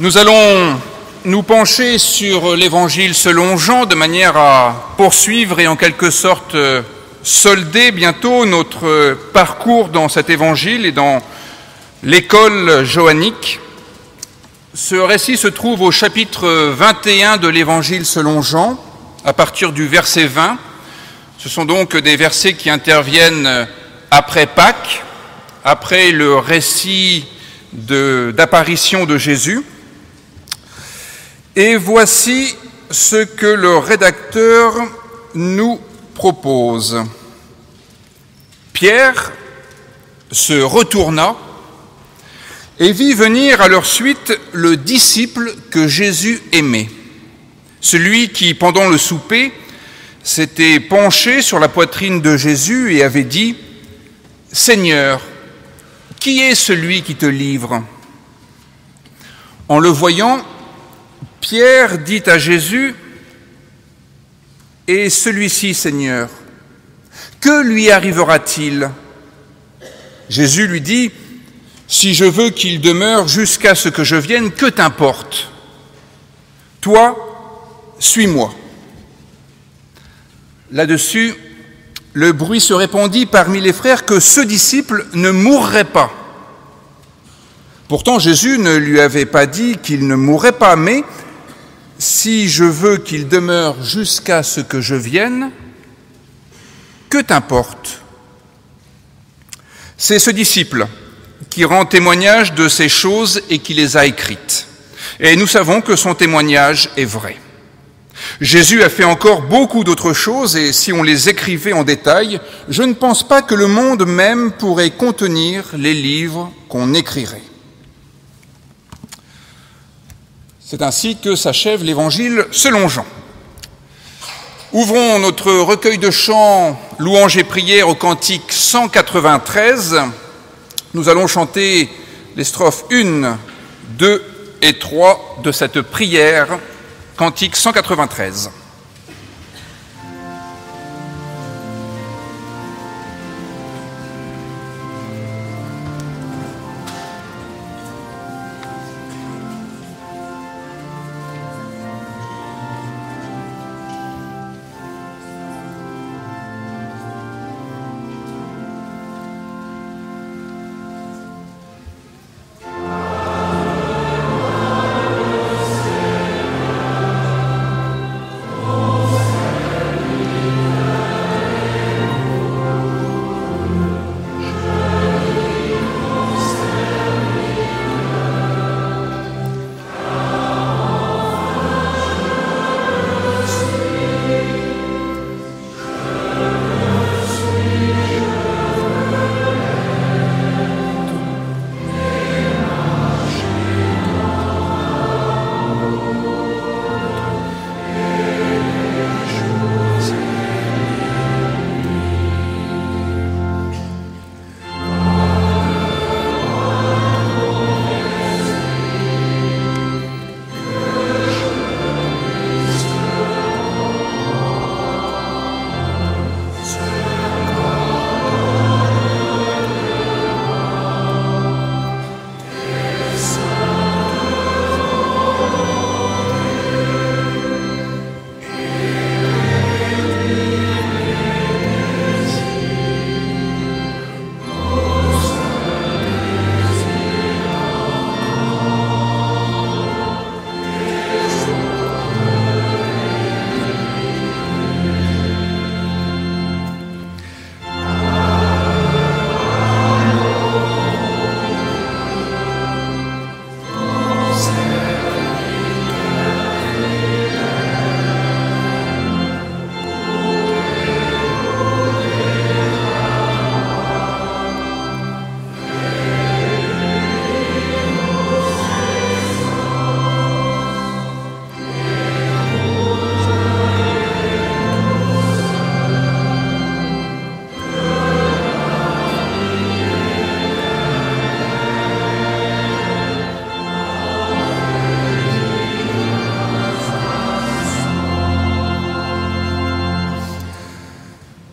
Nous allons nous pencher sur l'évangile selon Jean de manière à poursuivre et en quelque sorte euh, solder bientôt notre parcours dans cet évangile et dans l'école joannique. Ce récit se trouve au chapitre 21 de l'évangile selon Jean, à partir du verset 20. Ce sont donc des versets qui interviennent après Pâques, après le récit d'apparition de Jésus. Et voici ce que le rédacteur nous propose. Pierre se retourna et vit venir à leur suite le disciple que Jésus aimait, celui qui, pendant le souper, s'était penché sur la poitrine de Jésus et avait dit, Seigneur, qui est celui qui te livre? En le voyant, Pierre dit à Jésus, Et celui-ci, Seigneur, que lui arrivera-t-il? Jésus lui dit, Si je veux qu'il demeure jusqu'à ce que je vienne, que t'importe Toi, suis-moi. Là-dessus, le bruit se répandit parmi les frères que ce disciple ne mourrait pas. Pourtant, Jésus ne lui avait pas dit qu'il ne mourrait pas, mais si je veux qu'il demeure jusqu'à ce que je vienne, que t'importe C'est ce disciple qui rend témoignage de ces choses et qui les a écrites. Et nous savons que son témoignage est vrai. Jésus a fait encore beaucoup d'autres choses et si on les écrivait en détail, je ne pense pas que le monde même pourrait contenir les livres qu'on écrirait. C'est ainsi que s'achève l'évangile selon Jean. Ouvrons notre recueil de chants Louanges et prières au cantique 193. Nous allons chanter les strophes 1, 2 et 3 de cette prière, cantique 193.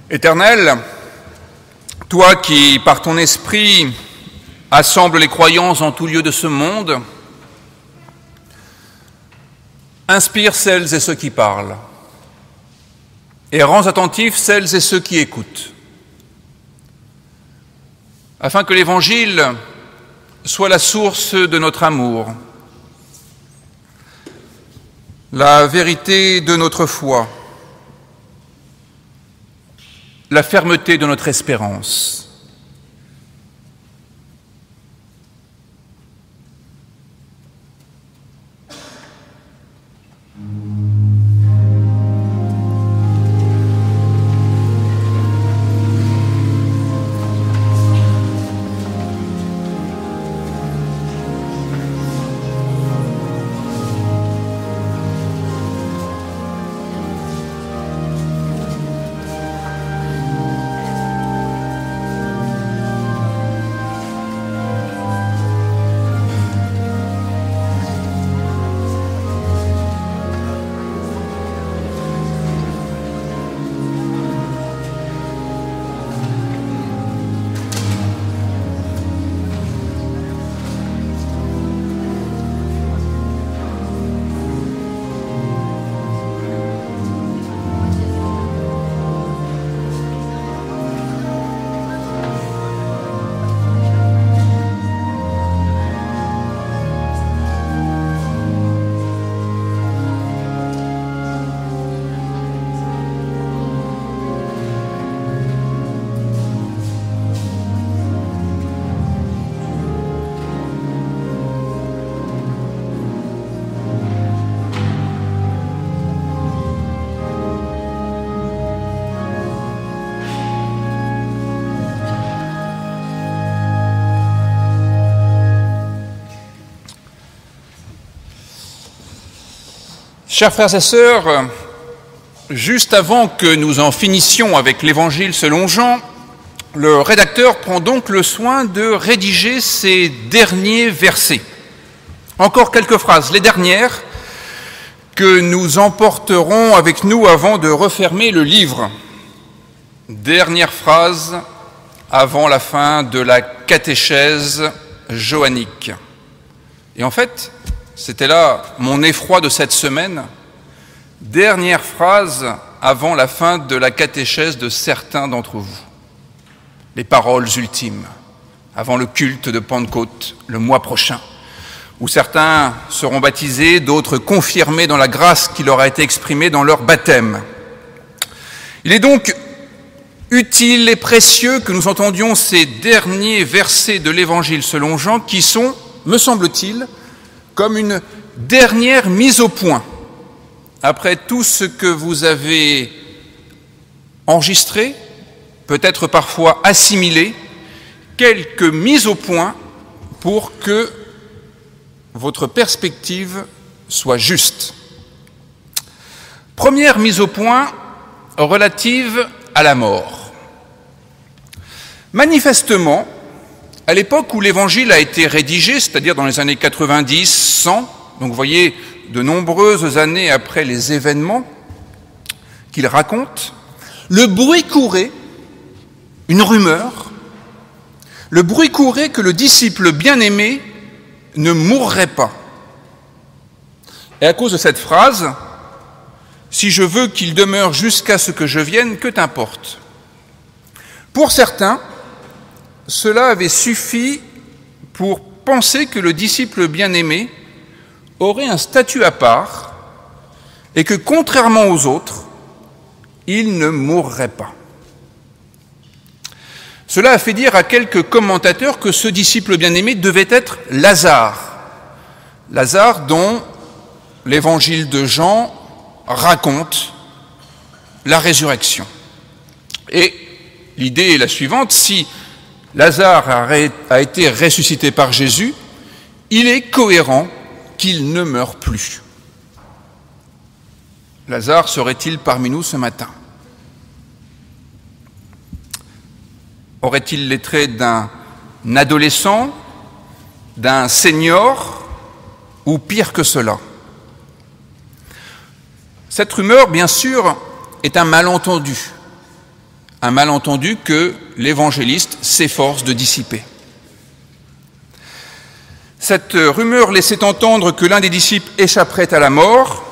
Éternel, toi qui, par ton esprit, assembles les croyants en tout lieu de ce monde, Inspire celles et ceux qui parlent, et rends attentifs celles et ceux qui écoutent, afin que l'Évangile soit la source de notre amour, la vérité de notre foi, la fermeté de notre espérance. Chers frères et sœurs, juste avant que nous en finissions avec l'Évangile selon Jean, le rédacteur prend donc le soin de rédiger ces derniers versets. Encore quelques phrases, les dernières que nous emporterons avec nous avant de refermer le livre. Dernière phrase avant la fin de la catéchèse joannique. Et en fait, c'était là mon effroi de cette semaine. Dernière phrase avant la fin de la catéchèse de certains d'entre vous. Les paroles ultimes avant le culte de Pentecôte le mois prochain, où certains seront baptisés, d'autres confirmés dans la grâce qui leur a été exprimée dans leur baptême. Il est donc utile et précieux que nous entendions ces derniers versets de l'Évangile selon Jean qui sont, me semble-t-il, comme une dernière mise au point, après tout ce que vous avez enregistré, peut-être parfois assimilé, quelques mises au point pour que votre perspective soit juste. Première mise au point relative à la mort. Manifestement, à l'époque où l'évangile a été rédigé, c'est-à-dire dans les années 90, 100, donc vous voyez, de nombreuses années après les événements qu'il raconte, le bruit courait, une rumeur, le bruit courait que le disciple bien-aimé ne mourrait pas. Et à cause de cette phrase, si je veux qu'il demeure jusqu'à ce que je vienne, que t'importe? Pour certains, cela avait suffi pour penser que le disciple bien-aimé aurait un statut à part et que, contrairement aux autres, il ne mourrait pas. Cela a fait dire à quelques commentateurs que ce disciple bien-aimé devait être Lazare, Lazare dont l'évangile de Jean raconte la résurrection. Et l'idée est la suivante, si Lazare a été ressuscité par Jésus, il est cohérent qu'il ne meure plus. Lazare serait-il parmi nous ce matin? Aurait-il les traits d'un adolescent, d'un senior ou pire que cela? Cette rumeur, bien sûr, est un malentendu. Un malentendu que l'évangéliste s'efforce de dissiper. Cette rumeur laissait entendre que l'un des disciples échapperait à la mort,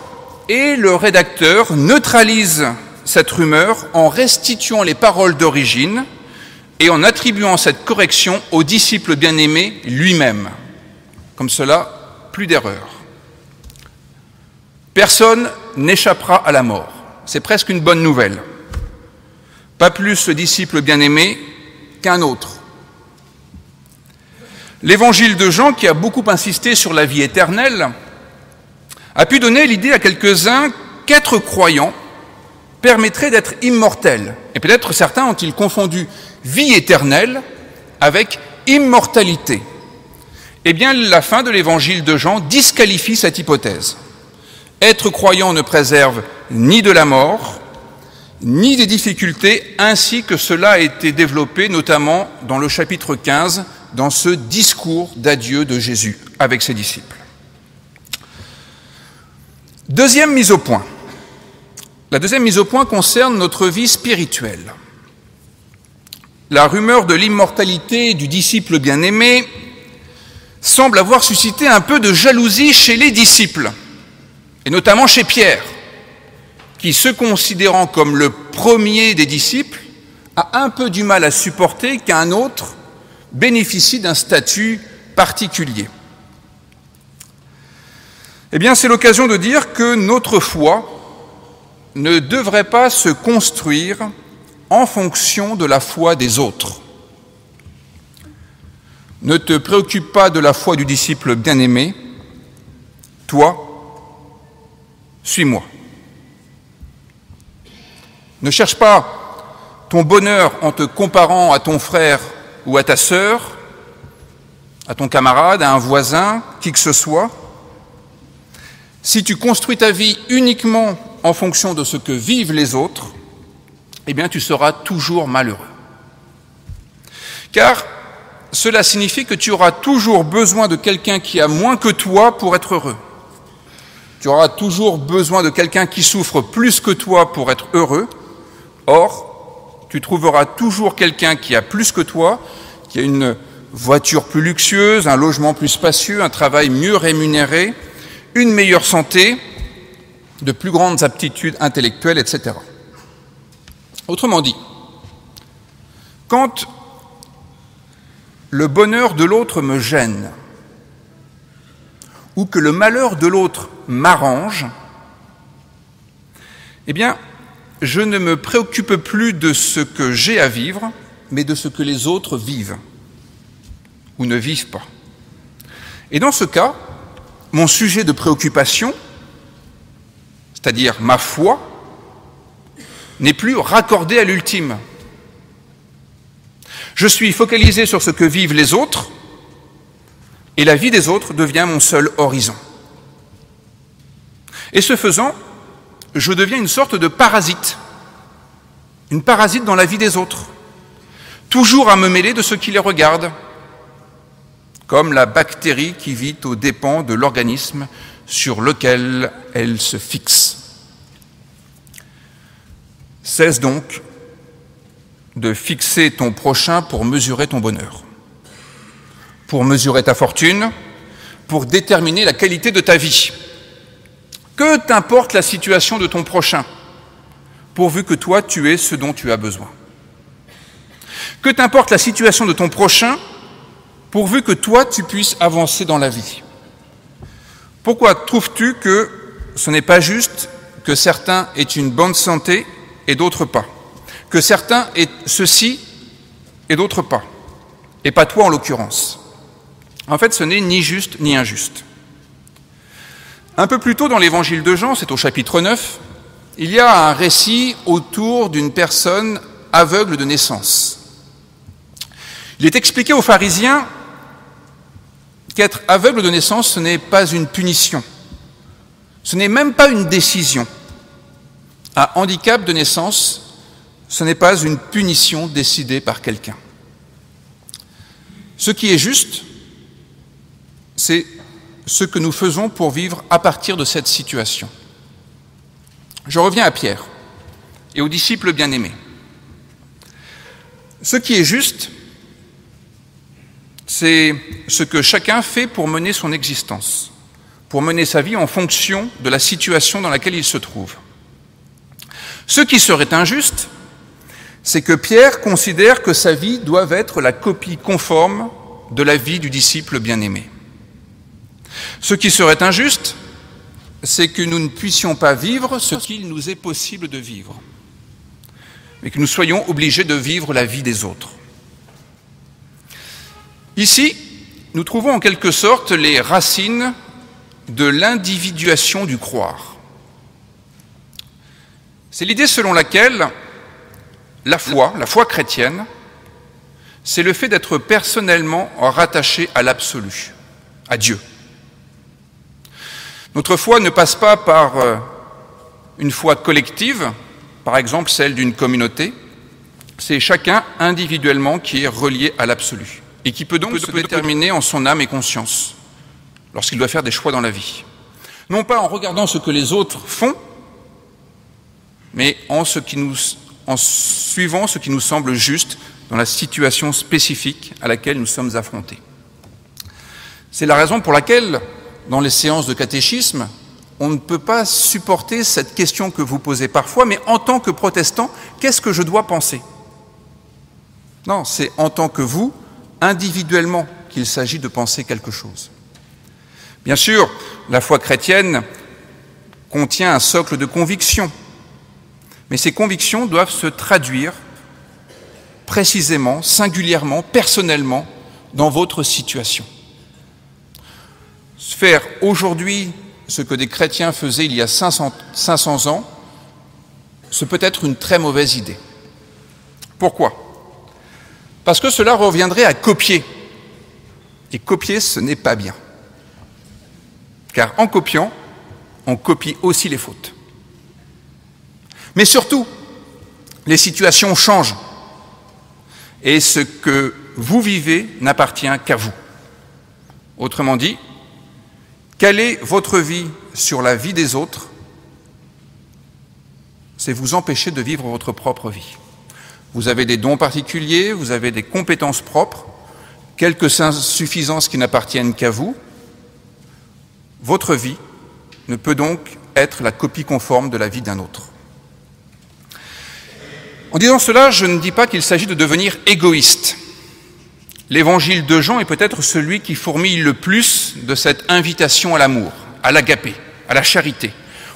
et le rédacteur neutralise cette rumeur en restituant les paroles d'origine et en attribuant cette correction au disciple bien-aimé lui-même. Comme cela, plus d'erreur. Personne n'échappera à la mort. C'est presque une bonne nouvelle. Pas plus le disciple bien-aimé qu'un autre. L'évangile de Jean, qui a beaucoup insisté sur la vie éternelle, a pu donner l'idée à quelques-uns qu'être croyant permettrait d'être immortel. Et peut-être certains ont-ils confondu vie éternelle avec immortalité. Eh bien, la fin de l'évangile de Jean disqualifie cette hypothèse. Être croyant ne préserve ni de la mort, ni des difficultés, ainsi que cela a été développé notamment dans le chapitre 15, dans ce discours d'adieu de Jésus avec ses disciples. Deuxième mise au point. La deuxième mise au point concerne notre vie spirituelle. La rumeur de l'immortalité du disciple bien-aimé semble avoir suscité un peu de jalousie chez les disciples, et notamment chez Pierre, qui, se considérant comme le premier des disciples, a un peu du mal à supporter qu'un autre bénéficie d'un statut particulier. Eh bien, c'est l'occasion de dire que notre foi ne devrait pas se construire en fonction de la foi des autres. Ne te préoccupe pas de la foi du disciple bien-aimé, toi, suis-moi. Ne cherche pas ton bonheur en te comparant à ton frère ou à ta sœur, à ton camarade, à un voisin, qui que ce soit. Si tu construis ta vie uniquement en fonction de ce que vivent les autres, eh bien tu seras toujours malheureux. Car cela signifie que tu auras toujours besoin de quelqu'un qui a moins que toi pour être heureux. Tu auras toujours besoin de quelqu'un qui souffre plus que toi pour être heureux. Or, tu trouveras toujours quelqu'un qui a plus que toi, qui a une voiture plus luxueuse, un logement plus spacieux, un travail mieux rémunéré, une meilleure santé, de plus grandes aptitudes intellectuelles, etc. Autrement dit, quand le bonheur de l'autre me gêne, ou que le malheur de l'autre m'arrange, eh bien, je ne me préoccupe plus de ce que j'ai à vivre, mais de ce que les autres vivent ou ne vivent pas. Et dans ce cas, mon sujet de préoccupation, c'est-à-dire ma foi, n'est plus raccordé à l'ultime. Je suis focalisé sur ce que vivent les autres, et la vie des autres devient mon seul horizon. Et ce faisant, je deviens une sorte de parasite, une parasite dans la vie des autres, toujours à me mêler de ce qui les regarde, comme la bactérie qui vit aux dépens de l'organisme sur lequel elle se fixe. Cesse donc de fixer ton prochain pour mesurer ton bonheur, pour mesurer ta fortune, pour déterminer la qualité de ta vie. Que t'importe la situation de ton prochain, pourvu que toi tu aies ce dont tu as besoin. Que t'importe la situation de ton prochain, pourvu que toi tu puisses avancer dans la vie. Pourquoi trouves-tu que ce n'est pas juste que certains aient une bonne santé et d'autres pas? Que certains aient ceci et d'autres pas? Et pas toi en l'occurrence. En fait, ce n'est ni juste ni injuste. Un peu plus tôt dans l'évangile de Jean, c'est au chapitre 9, il y a un récit autour d'une personne aveugle de naissance. Il est expliqué aux pharisiens qu'être aveugle de naissance, ce n'est pas une punition. Ce n'est même pas une décision. Un handicap de naissance, ce n'est pas une punition décidée par quelqu'un. Ce qui est juste, c'est ce que nous faisons pour vivre à partir de cette situation. Je reviens à Pierre et aux disciples bien-aimés. Ce qui est juste, c'est ce que chacun fait pour mener son existence, pour mener sa vie en fonction de la situation dans laquelle il se trouve. Ce qui serait injuste, c'est que Pierre considère que sa vie doit être la copie conforme de la vie du disciple bien-aimé. Ce qui serait injuste, c'est que nous ne puissions pas vivre ce qu'il nous est possible de vivre, mais que nous soyons obligés de vivre la vie des autres. Ici, nous trouvons en quelque sorte les racines de l'individuation du croire. C'est l'idée selon laquelle la foi, la foi chrétienne, c'est le fait d'être personnellement rattaché à l'absolu, à Dieu. Notre foi ne passe pas par euh, une foi collective, par exemple celle d'une communauté, c'est chacun individuellement qui est relié à l'absolu et qui peut donc se déterminer en son âme et conscience lorsqu'il doit faire des choix dans la vie. Non pas en regardant ce que les autres font, mais en, ce qui nous, en suivant ce qui nous semble juste dans la situation spécifique à laquelle nous sommes affrontés. C'est la raison pour laquelle, dans les séances de catéchisme, on ne peut pas supporter cette question que vous posez parfois, mais en tant que protestant, qu'est-ce que je dois penser? Non, c'est en tant que vous, individuellement, qu'il s'agit de penser quelque chose. Bien sûr, la foi chrétienne contient un socle de convictions, mais ces convictions doivent se traduire précisément, singulièrement, personnellement, dans votre situation. Faire aujourd'hui ce que des chrétiens faisaient il y a 500, 500 ans, ce peut être une très mauvaise idée. Pourquoi? Parce que cela reviendrait à copier. Et copier, ce n'est pas bien. Car en copiant, on copie aussi les fautes. Mais surtout, les situations changent. Et ce que vous vivez n'appartient qu'à vous. Autrement dit, quelle est votre vie sur la vie des autres? C'est vous empêcher de vivre votre propre vie. Vous avez des dons particuliers, vous avez des compétences propres, quelques insuffisances qui n'appartiennent qu'à vous, votre vie ne peut donc être la copie conforme de la vie d'un autre. En disant cela, je ne dis pas qu'il s'agit de devenir égoïste. L'évangile de Jean est peut-être celui qui fourmille le plus de cette invitation à l'amour, à l'agapé, à la charité,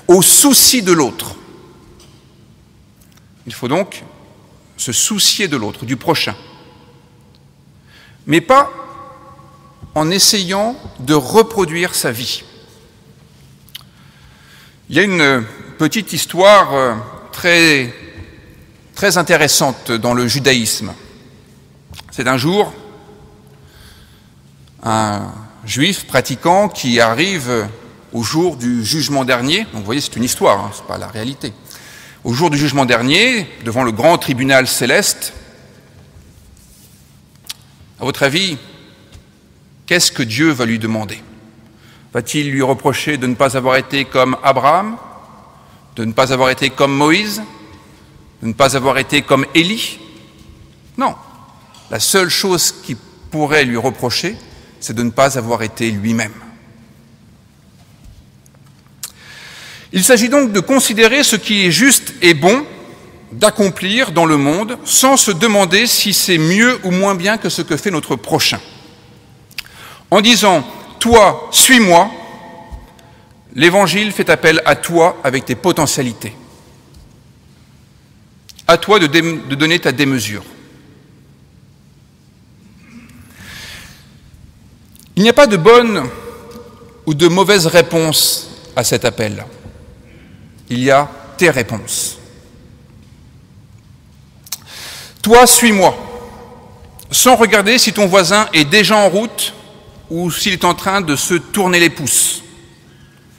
au souci de l'autre. Il faut donc se soucier de l'autre, du prochain, mais pas en essayant de reproduire sa vie. Il y a une petite histoire euh, très, très intéressante dans le judaïsme. C'est un jour un juif pratiquant qui arrive au jour du jugement dernier. Donc vous voyez, c'est une histoire, hein, ce n'est pas la réalité. Au jour du jugement dernier, devant le grand tribunal céleste, à votre avis, qu'est-ce que Dieu va lui demander? Va-t-il lui reprocher de ne pas avoir été comme Abraham, de ne pas avoir été comme Moïse, de ne pas avoir été comme Élie? Non. La seule chose qu'il pourrait lui reprocher, c'est de ne pas avoir été lui-même. Il s'agit donc de considérer ce qui est juste et bon d'accomplir dans le monde sans se demander si c'est mieux ou moins bien que ce que fait notre prochain. En disant toi, suis-moi, l'Évangile fait appel à toi avec tes potentialités. À toi de, de donner ta démesure. Il n'y a pas de bonne ou de mauvaise réponse à cet appel. Il y a tes réponses. Toi, suis-moi, sans regarder si ton voisin est déjà en route ou s'il est en train de se tourner les pouces.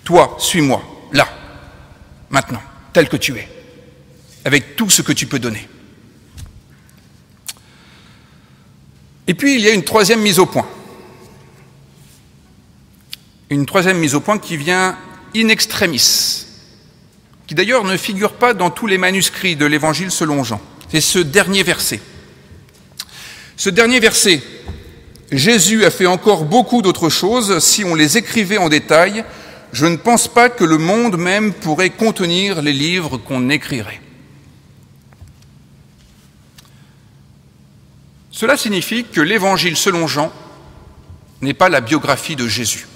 Toi, suis-moi, là, maintenant, tel que tu es, avec tout ce que tu peux donner. Et puis, il y a une troisième mise au point. Une troisième mise au point qui vient in extremis, qui d'ailleurs ne figure pas dans tous les manuscrits de l'Évangile selon Jean. C'est ce dernier verset. Ce dernier verset Jésus a fait encore beaucoup d'autres choses. Si on les écrivait en détail, je ne pense pas que le monde même pourrait contenir les livres qu'on écrirait. Cela signifie que l'évangile selon Jean n'est pas la biographie de Jésus.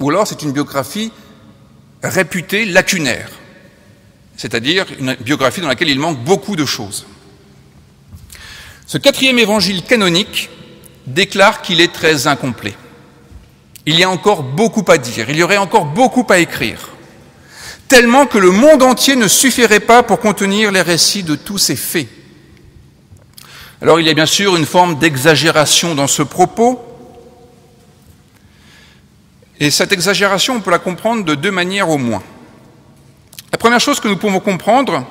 Ou alors c'est une biographie réputée lacunaire, c'est-à-dire une biographie dans laquelle il manque beaucoup de choses. Ce quatrième évangile canonique déclare qu'il est très incomplet. Il y a encore beaucoup à dire, il y aurait encore beaucoup à écrire, tellement que le monde entier ne suffirait pas pour contenir les récits de tous ces faits. Alors il y a bien sûr une forme d'exagération dans ce propos, et cette exagération, on peut la comprendre de deux manières au moins. La première chose que nous pouvons comprendre,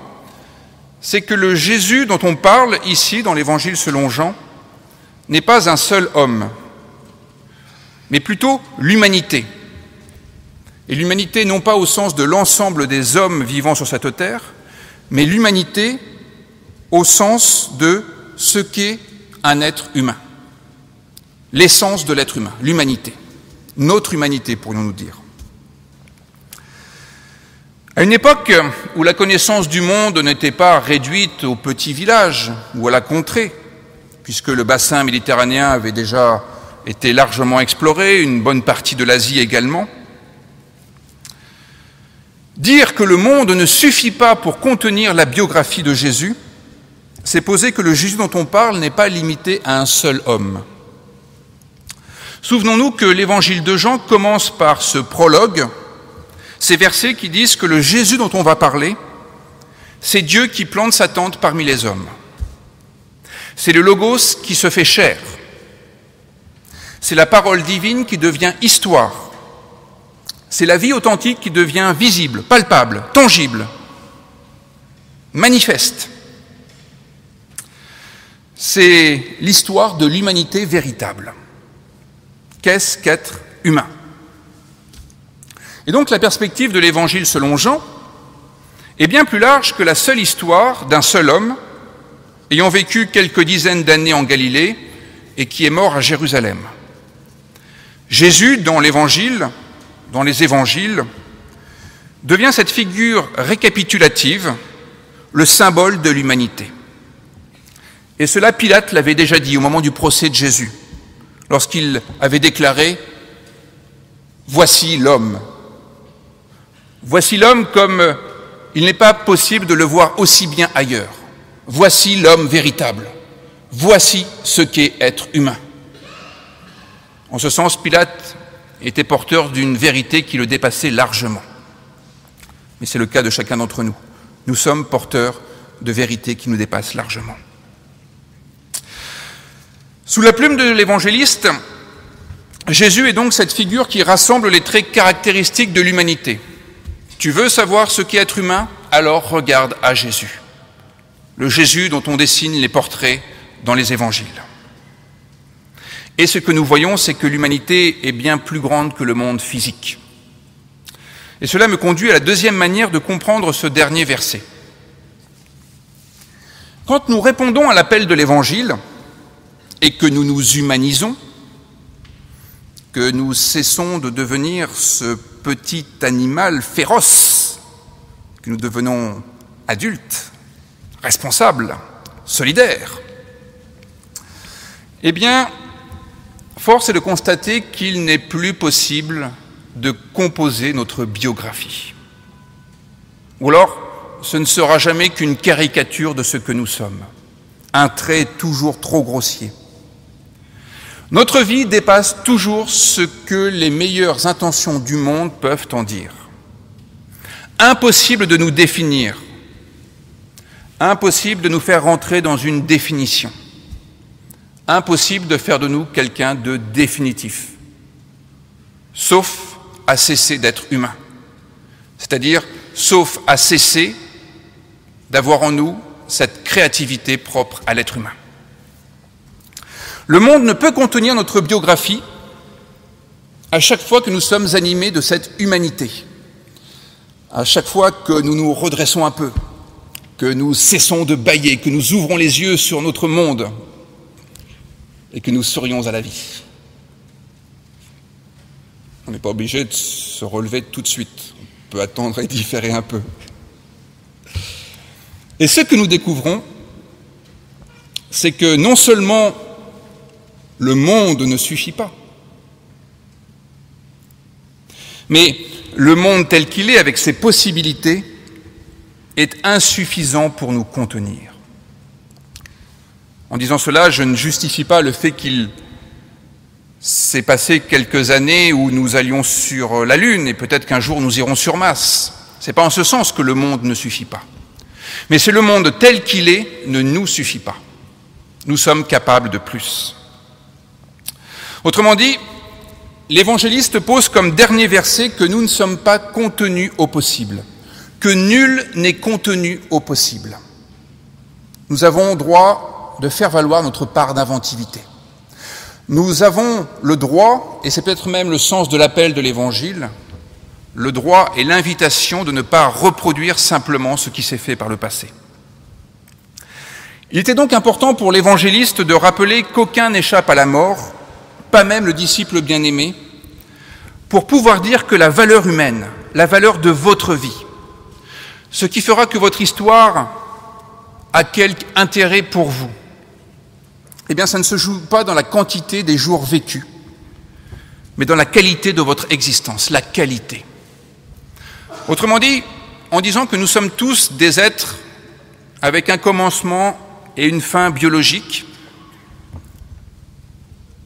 c'est que le Jésus dont on parle ici dans l'Évangile selon Jean n'est pas un seul homme, mais plutôt l'humanité. Et l'humanité non pas au sens de l'ensemble des hommes vivant sur cette terre, mais l'humanité au sens de ce qu'est un être humain, l'essence de l'être humain, l'humanité, notre humanité pourrions-nous dire. À une époque où la connaissance du monde n'était pas réduite au petit village ou à la contrée, puisque le bassin méditerranéen avait déjà été largement exploré, une bonne partie de l'Asie également, dire que le monde ne suffit pas pour contenir la biographie de Jésus, c'est poser que le Jésus dont on parle n'est pas limité à un seul homme. Souvenons-nous que l'évangile de Jean commence par ce prologue ces versets qui disent que le Jésus dont on va parler, c'est Dieu qui plante sa tente parmi les hommes. C'est le Logos qui se fait chair. C'est la parole divine qui devient histoire. C'est la vie authentique qui devient visible, palpable, tangible, manifeste. C'est l'histoire de l'humanité véritable. Qu'est-ce qu'être humain et donc la perspective de l'évangile selon Jean est bien plus large que la seule histoire d'un seul homme ayant vécu quelques dizaines d'années en Galilée et qui est mort à Jérusalem. Jésus, dans l'évangile, dans les évangiles, devient cette figure récapitulative, le symbole de l'humanité. Et cela, Pilate l'avait déjà dit au moment du procès de Jésus, lorsqu'il avait déclaré Voici l'homme Voici l'homme comme il n'est pas possible de le voir aussi bien ailleurs. Voici l'homme véritable. Voici ce qu'est être humain. En ce sens, Pilate était porteur d'une vérité qui le dépassait largement. Mais c'est le cas de chacun d'entre nous. Nous sommes porteurs de vérités qui nous dépassent largement. Sous la plume de l'évangéliste, Jésus est donc cette figure qui rassemble les traits caractéristiques de l'humanité. Tu veux savoir ce qu'est être humain? Alors regarde à Jésus, le Jésus dont on dessine les portraits dans les évangiles. Et ce que nous voyons, c'est que l'humanité est bien plus grande que le monde physique. Et cela me conduit à la deuxième manière de comprendre ce dernier verset. Quand nous répondons à l'appel de l'Évangile et que nous nous humanisons, que nous cessons de devenir ce petit animal féroce, que nous devenons adultes, responsables, solidaires, eh bien, force est de constater qu'il n'est plus possible de composer notre biographie. Ou alors, ce ne sera jamais qu'une caricature de ce que nous sommes, un trait toujours trop grossier. Notre vie dépasse toujours ce que les meilleures intentions du monde peuvent en dire. Impossible de nous définir, impossible de nous faire rentrer dans une définition, impossible de faire de nous quelqu'un de définitif, sauf à cesser d'être humain, c'est-à-dire sauf à cesser d'avoir en nous cette créativité propre à l'être humain. Le monde ne peut contenir notre biographie à chaque fois que nous sommes animés de cette humanité, à chaque fois que nous nous redressons un peu, que nous cessons de bailler, que nous ouvrons les yeux sur notre monde et que nous sourions à la vie. On n'est pas obligé de se relever tout de suite. On peut attendre et différer un peu. Et ce que nous découvrons, c'est que non seulement le monde ne suffit pas, mais le monde tel qu'il est, avec ses possibilités, est insuffisant pour nous contenir. En disant cela, je ne justifie pas le fait qu'il s'est passé quelques années où nous allions sur la Lune et peut-être qu'un jour nous irons sur Mars. Ce n'est pas en ce sens que le monde ne suffit pas. Mais c'est le monde tel qu'il est ne nous suffit pas. Nous sommes capables de plus. Autrement dit, l'évangéliste pose comme dernier verset que nous ne sommes pas contenus au possible, que nul n'est contenu au possible. Nous avons droit de faire valoir notre part d'inventivité. Nous avons le droit, et c'est peut-être même le sens de l'appel de l'Évangile, le droit et l'invitation de ne pas reproduire simplement ce qui s'est fait par le passé. Il était donc important pour l'évangéliste de rappeler qu'aucun n'échappe à la mort, pas même le disciple bien-aimé, pour pouvoir dire que la valeur humaine, la valeur de votre vie, ce qui fera que votre histoire a quelque intérêt pour vous, eh bien ça ne se joue pas dans la quantité des jours vécus, mais dans la qualité de votre existence, la qualité. Autrement dit, en disant que nous sommes tous des êtres avec un commencement et une fin biologique,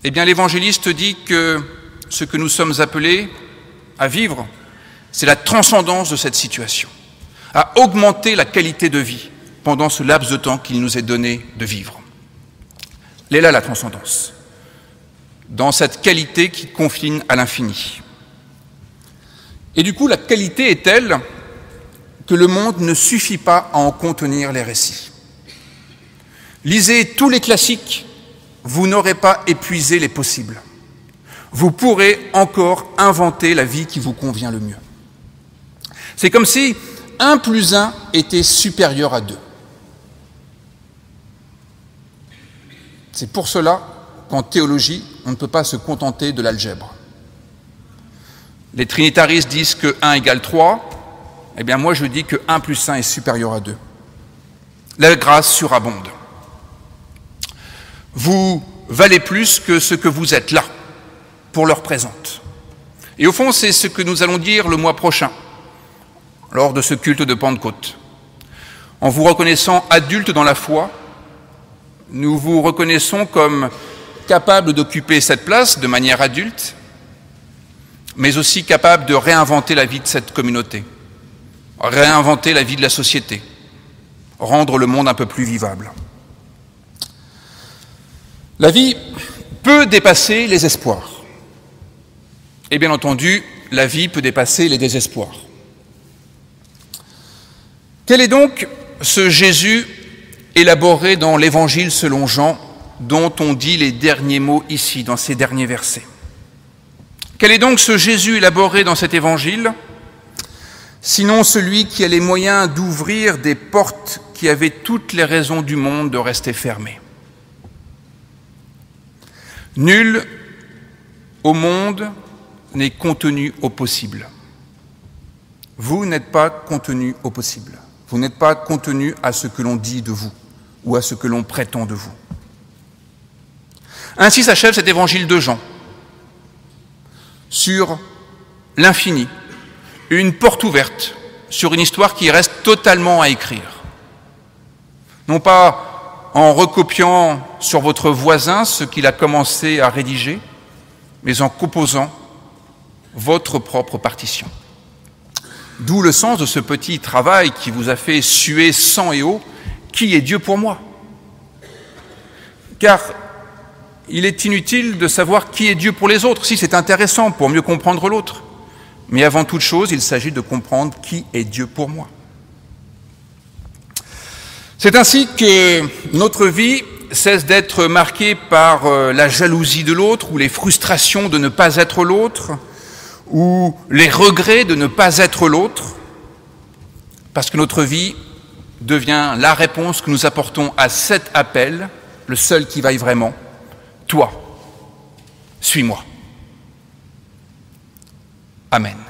eh bien l'évangéliste dit que ce que nous sommes appelés à vivre, c'est la transcendance de cette situation, à augmenter la qualité de vie pendant ce laps de temps qu'il nous est donné de vivre. Elle est là la transcendance, dans cette qualité qui confine à l'infini. Et du coup, la qualité est telle que le monde ne suffit pas à en contenir les récits. Lisez tous les classiques, vous n'aurez pas épuisé les possibles. Vous pourrez encore inventer la vie qui vous convient le mieux. C'est comme si 1 plus 1 était supérieur à 2. C'est pour cela qu'en théologie, on ne peut pas se contenter de l'algèbre. Les trinitaristes disent que 1 égale 3. Eh bien, moi, je dis que 1 plus 1 est supérieur à 2. La grâce surabonde. Vous valez plus que ce que vous êtes là, pour leur présente. Et au fond, c'est ce que nous allons dire le mois prochain, lors de ce culte de Pentecôte. En vous reconnaissant adulte dans la foi, nous vous reconnaissons comme capable d'occuper cette place de manière adulte, mais aussi capable de réinventer la vie de cette communauté, réinventer la vie de la société, rendre le monde un peu plus vivable. La vie peut dépasser les espoirs. Et bien entendu, la vie peut dépasser les désespoirs. Quel est donc ce Jésus élaboré dans l'Évangile selon Jean, dont on dit les derniers mots ici, dans ces derniers versets? Quel est donc ce Jésus élaboré dans cet évangile? Sinon celui qui a les moyens d'ouvrir des portes qui avaient toutes les raisons du monde de rester fermées. Nul au monde n'est contenu au possible. Vous n'êtes pas contenu au possible. Vous n'êtes pas contenu à ce que l'on dit de vous ou à ce que l'on prétend de vous. Ainsi s'achève cet évangile de Jean sur l'infini, une porte ouverte sur une histoire qui reste totalement à écrire. Non pas en recopiant sur votre voisin ce qu'il a commencé à rédiger, mais en composant votre propre partition. D'où le sens de ce petit travail qui vous a fait suer sang et eau, qui est Dieu pour moi Car il est inutile de savoir qui est Dieu pour les autres. Si c'est intéressant pour mieux comprendre l'autre. Mais avant toute chose, il s'agit de comprendre qui est Dieu pour moi. C'est ainsi que notre vie cesse d'être marquée par euh, la jalousie de l'autre ou les frustrations de ne pas être l'autre ou les regrets de ne pas être l'autre, parce que notre vie devient la réponse que nous apportons à cet appel, le seul qui vaille vraiment, toi, suis-moi. Amen.